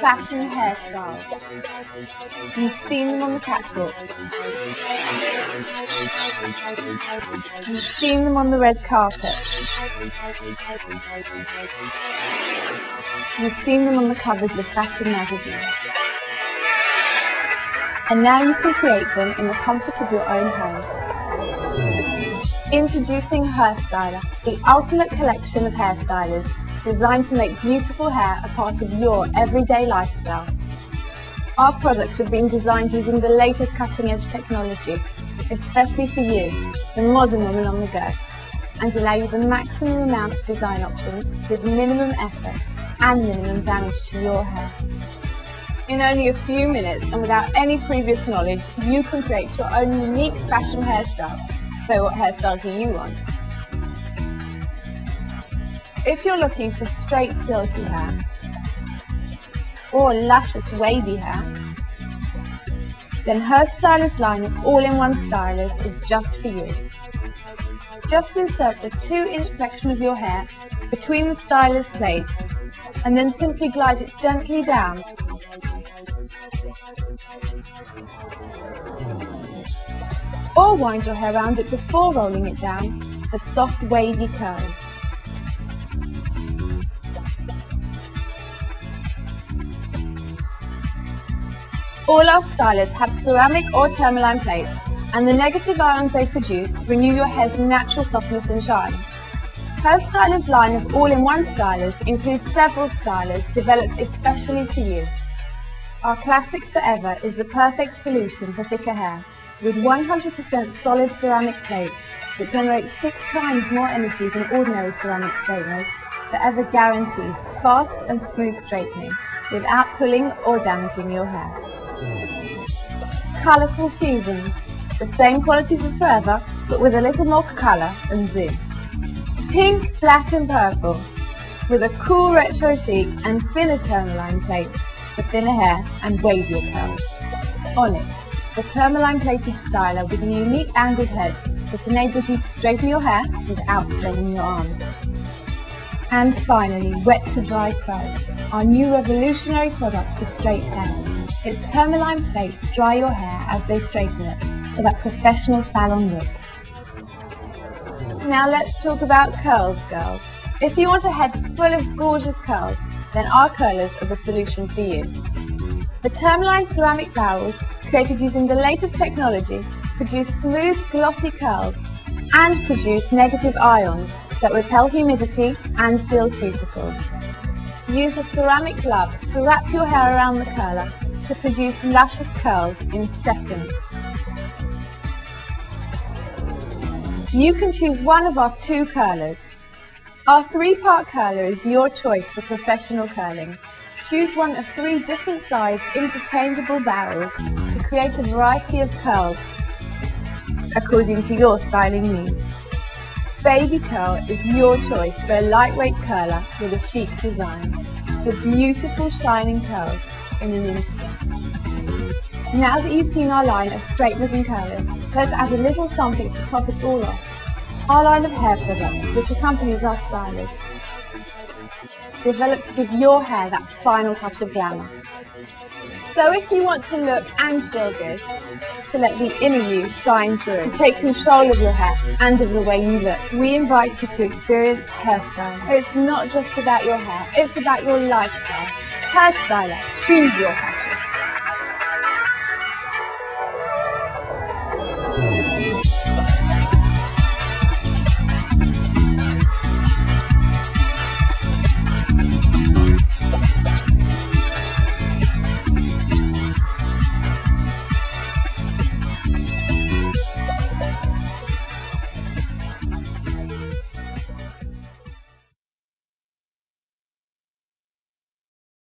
Fashion hairstyles. You've seen them on the catwalk. You've seen them on the red carpet. You've seen them on the covers of fashion magazines. And now you can create them in the comfort of your own home. Introducing HerStyler, the ultimate collection of hairstylers designed to make beautiful hair a part of your everyday lifestyle. Our products have been designed using the latest cutting edge technology, especially for you, the modern woman on the go, and allow you the maximum amount of design options with minimum effort and minimum damage to your hair. In only a few minutes and without any previous knowledge, you can create your own unique fashion hairstyle so what hairstyle do you want? If you're looking for straight silky hair or luscious wavy hair, then HerStylers line of all-in-one stylers is just for you. Just insert the 2-inch section of your hair between the styler's plates and then simply glide it gently down or wind your hair around it before rolling it down for soft wavy curls. All our stylers have ceramic or tourmaline plates and the negative ions they produce renew your hair's natural softness and shine. HerStyler's line of all-in-one stylers includes several stylers developed especially for you. Our Classic Forever is the perfect solution for thicker hair with 100% solid ceramic plates that generate six times more energy than ordinary ceramic straighteners, forever guarantees fast and smooth straightening without pulling or damaging your hair. Colourful Seasons, the same qualities as Forever, but with a little more colour and zoom. Pink, black and purple, with a cool retro chic and thinner tourmaline plates for thinner hair and wavier curls. Onyx, the tourmaline plated styler with a unique angled head that enables you to straighten your hair without straining your arms. And finally, Wet to Dry Pro, our new revolutionary product for straight hair. Its tourmaline plates dry your hair as they straighten it for that professional salon look. Now let's talk about curls, girls. If you want a head full of gorgeous curls, then our curlers are the solution for you. The tourmaline ceramic barrels created using the latest technology, produce smooth, glossy curls and produce negative ions that repel humidity and seal cuticles. Use a ceramic glove to wrap your hair around the curler to produce luscious curls in seconds. You can choose one of our two curlers. Our three-part curler is your choice for professional curling. Choose one of three different sized interchangeable barrels to create a variety of curls according to your styling needs. Baby Curl is your choice for a lightweight curler with a chic design, for beautiful shining curls in an instant. Now that you've seen our line of straighteners and curlers, let's add a little something to top it all off. Our line of hair products, which accompanies our stylers, developed to give your hair that final touch of glamour. So if you want to look and feel good, to let the inner you shine through, to take control of your hair and of the way you look, we invite you to experience HerStyler. It's not just about your hair, it's about your lifestyle. HerStyler, choose your hair.